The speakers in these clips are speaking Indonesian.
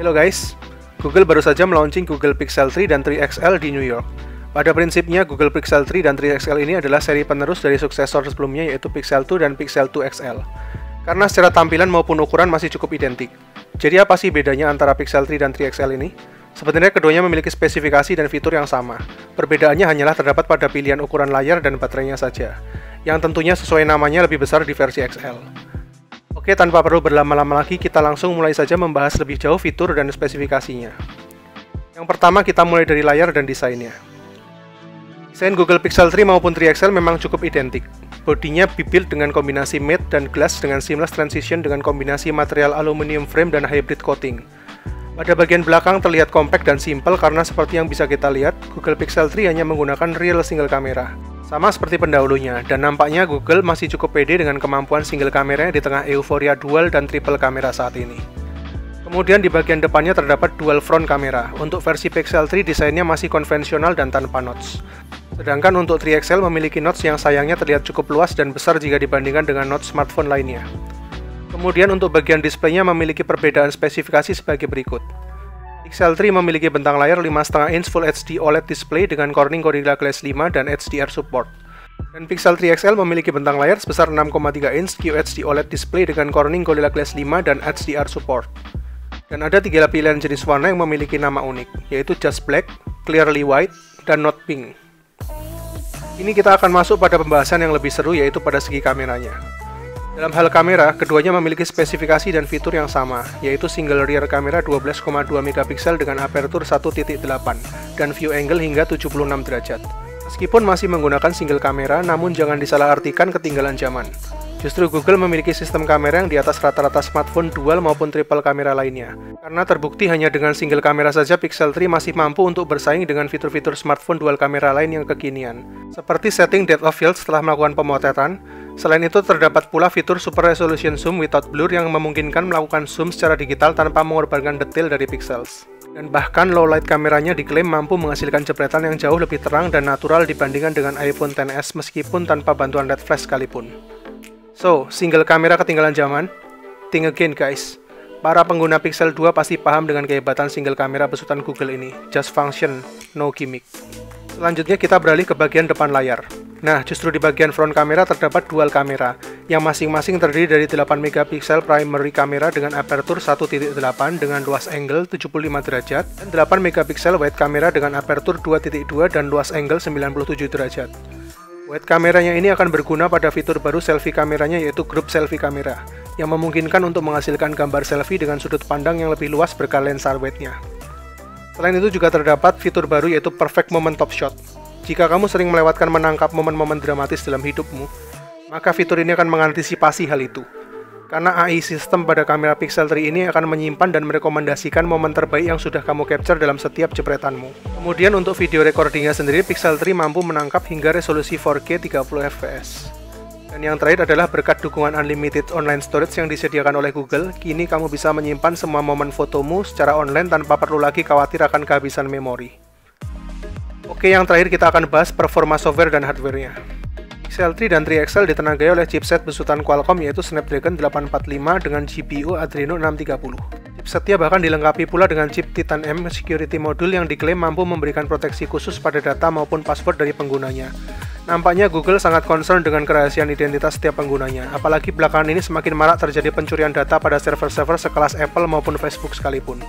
Halo guys, Google baru saja melaunching Google Pixel 3 dan 3 XL di New York. Pada prinsipnya, Google Pixel 3 dan 3 XL ini adalah seri penerus dari suksesor sebelumnya yaitu Pixel 2 dan Pixel 2 XL. Karena secara tampilan maupun ukuran masih cukup identik. Jadi apa sih bedanya antara Pixel 3 dan 3 XL ini? Sebenarnya keduanya memiliki spesifikasi dan fitur yang sama. Perbedaannya hanyalah terdapat pada pilihan ukuran layar dan baterainya saja, yang tentunya sesuai namanya lebih besar di versi XL. Oke, tanpa perlu berlama-lama lagi, kita langsung mulai saja membahas lebih jauh fitur dan spesifikasinya. Yang pertama, kita mulai dari layar dan desainnya. Desain Google Pixel 3 maupun 3 XL memang cukup identik. Bodinya dibuild dengan kombinasi matte dan glass dengan seamless transition dengan kombinasi material aluminium frame dan hybrid coating. Pada bagian belakang terlihat compact dan simple karena seperti yang bisa kita lihat, Google Pixel 3 hanya menggunakan real single kamera. Sama seperti pendahulunya, dan nampaknya Google masih cukup pede dengan kemampuan single kameranya di tengah euforia dual dan triple kamera saat ini. Kemudian di bagian depannya terdapat dual front kamera. Untuk versi Pixel 3 desainnya masih konvensional dan tanpa notch. Sedangkan untuk 3XL memiliki notch yang sayangnya terlihat cukup luas dan besar jika dibandingkan dengan notch smartphone lainnya. Kemudian untuk bagian displaynya memiliki perbedaan spesifikasi sebagai berikut. Pixel 3 memiliki bentang layar 5,5 inch Full HD OLED display dengan Corning Gorilla Glass 5 dan HDR support. Dan Pixel 3 XL memiliki bentang layar sebesar 6,3 inch QHD OLED display dengan Corning Gorilla Glass 5 dan HDR support. Dan ada tiga pilihan jenis warna yang memiliki nama unik, yaitu Just Black, Clearly White, dan Not Pink. Ini kita akan masuk pada pembahasan yang lebih seru yaitu pada segi kameranya. Dalam hal kamera, keduanya memiliki spesifikasi dan fitur yang sama, yaitu single rear kamera 12,2 megapiksel dengan aperture 1.8 dan view angle hingga 76 derajat. Meskipun masih menggunakan single kamera, namun jangan disalahartikan ketinggalan zaman. Justru Google memiliki sistem kamera yang di atas rata-rata smartphone dual maupun triple kamera lainnya. Karena terbukti hanya dengan single kamera saja Pixel 3 masih mampu untuk bersaing dengan fitur-fitur smartphone dual kamera lain yang kekinian. Seperti setting depth of field setelah melakukan pemotretan, Selain itu, terdapat pula fitur Super Resolution Zoom without blur yang memungkinkan melakukan zoom secara digital tanpa mengorbankan detail dari pixels. Dan bahkan low light kameranya diklaim mampu menghasilkan jepretan yang jauh lebih terang dan natural dibandingkan dengan iPhone XS meskipun tanpa bantuan LED flash sekalipun. So, single kamera ketinggalan zaman? Think again guys. Para pengguna Pixel 2 pasti paham dengan kehebatan single kamera besutan Google ini. Just function, no gimmick. Selanjutnya kita beralih ke bagian depan layar. Nah, justru di bagian front kamera terdapat dual kamera, yang masing-masing terdiri dari 8 megapiksel primary kamera dengan aperture 1.8 dengan luas angle 75 derajat, dan 8 megapiksel wide kamera dengan aperture 2.2 dan luas angle 97 derajat. Wide kameranya ini akan berguna pada fitur baru selfie kameranya yaitu group selfie kamera, yang memungkinkan untuk menghasilkan gambar selfie dengan sudut pandang yang lebih luas berkat lensa wide-nya. Selain itu juga terdapat fitur baru yaitu Perfect Moment Top Shot, jika kamu sering melewatkan menangkap momen-momen dramatis dalam hidupmu, maka fitur ini akan mengantisipasi hal itu. Karena AI sistem pada kamera Pixel 3 ini akan menyimpan dan merekomendasikan momen terbaik yang sudah kamu capture dalam setiap jepretanmu. Kemudian untuk video recordingnya sendiri, Pixel 3 mampu menangkap hingga resolusi 4K 30 fps. Dan yang terakhir adalah berkat dukungan unlimited online storage yang disediakan oleh Google, kini kamu bisa menyimpan semua momen fotomu secara online tanpa perlu lagi khawatir akan kehabisan memori. Oke, yang terakhir kita akan bahas performa software dan hardware-nya. Pixel 3 dan 3 XL ditenagai oleh chipset besutan Qualcomm yaitu Snapdragon 845 dengan GPU Adreno 630. Chipsetnya bahkan dilengkapi pula dengan chip Titan M security module yang diklaim mampu memberikan proteksi khusus pada data maupun password dari penggunanya. Nampaknya Google sangat concern dengan kerahasiaan identitas setiap penggunanya, apalagi belakangan ini semakin marak terjadi pencurian data pada server-server sekelas Apple maupun Facebook sekalipun.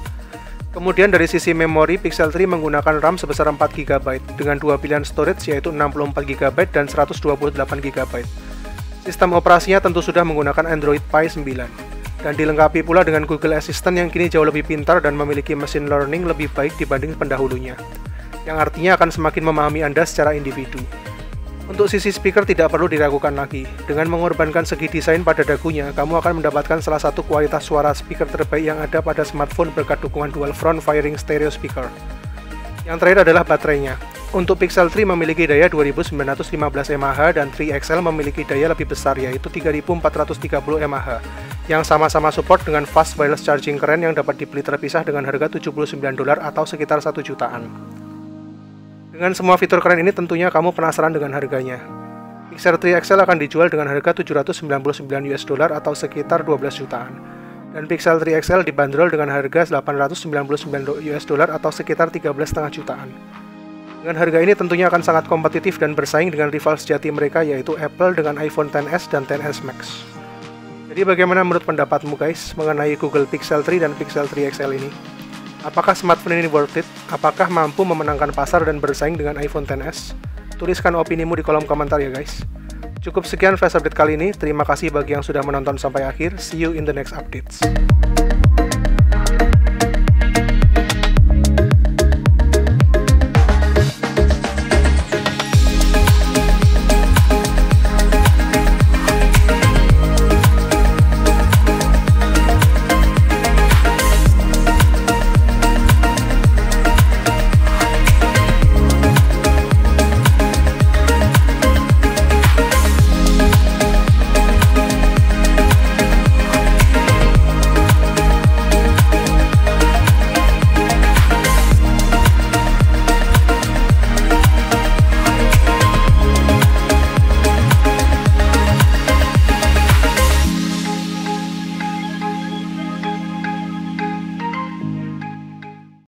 Kemudian dari sisi memori, Pixel 3 menggunakan RAM sebesar 4 GB dengan dua pilihan storage yaitu 64 GB dan 128 GB. Sistem operasinya tentu sudah menggunakan Android Pie 9 dan dilengkapi pula dengan Google Assistant yang kini jauh lebih pintar dan memiliki mesin learning lebih baik dibanding pendahulunya, yang artinya akan semakin memahami Anda secara individu. Untuk sisi speaker tidak perlu diragukan lagi. Dengan mengorbankan segi desain pada dagunya, kamu akan mendapatkan salah satu kualitas suara speaker terbaik yang ada pada smartphone berkat dukungan dual front firing stereo speaker. Yang terakhir adalah baterainya. Untuk Pixel 3 memiliki daya 2915 mAh dan 3XL memiliki daya lebih besar yaitu 3430 mAh yang sama-sama support dengan fast wireless charging keren yang dapat dibeli terpisah dengan harga 79 dolar atau sekitar 1 jutaan. Dengan semua fitur keren ini tentunya kamu penasaran dengan harganya. Pixel 3 XL akan dijual dengan harga 799 US dollar atau sekitar 12 jutaan. Dan Pixel 3 XL dibanderol dengan harga 899 US dollar atau sekitar 13,5 jutaan. Dengan harga ini tentunya akan sangat kompetitif dan bersaing dengan rival sejati mereka yaitu Apple dengan iPhone XS dan XS Max. Jadi bagaimana menurut pendapatmu guys mengenai Google Pixel 3 dan Pixel 3 XL ini? Apakah smartphone ini worth it? Apakah mampu memenangkan pasar dan bersaing dengan iPhone XS? Tuliskan opinimu di kolom komentar ya guys. Cukup sekian flash update kali ini. Terima kasih bagi yang sudah menonton sampai akhir. See you in the next updates.